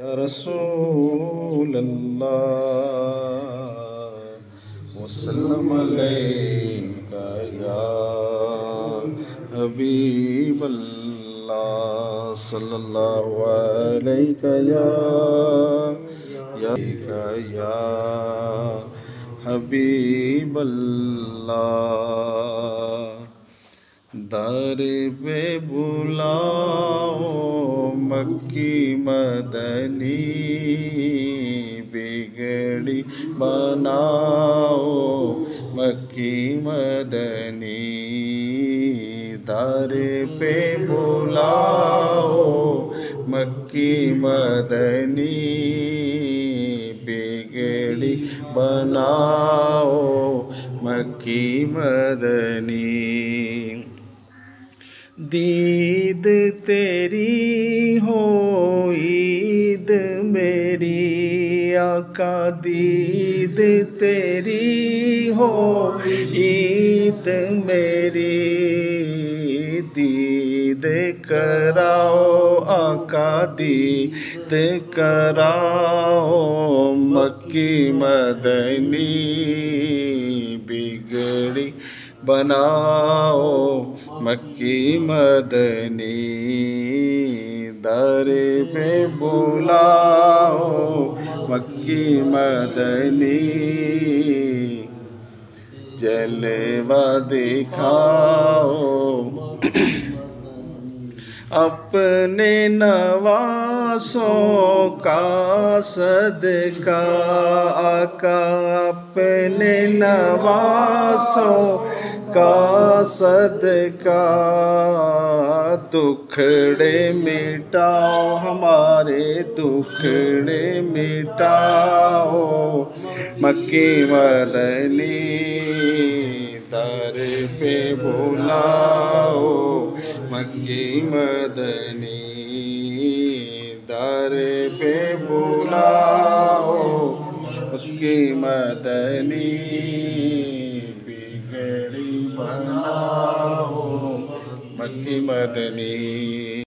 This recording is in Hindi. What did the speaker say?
रसूल वसलम या हबीब सल्लल्लाहु अलैहि या या या हबीब दर पे बुलाओ मक्की मदनी बिगड़ी बनाओ मक्की मदनी दर पे बुलाओ। मक्की मदनी बिगड़ी बनाओ मक्की मदनी दीद तेरी हो ईद मेरी, आका दीद तेरी हो ईद मेरी। दीद कराओ, आका दीद कराओ, मक्की मदनी बिगड़ी बनाओ मक्की मदनी दर पे बुलाओ मक्की मदनी। जलवा दिखाओ। अपने नवासों का सदका आका अपने नवासों का सदका दुखड़े मिटाओ हमारे दुखड़े मिटाओ। मक्की मदनी दर पे बुलाओ, मक्की मदनी दर पे बुलाओ। मक्की मदनी बिगड़ी बनाओ मक्की मदनी।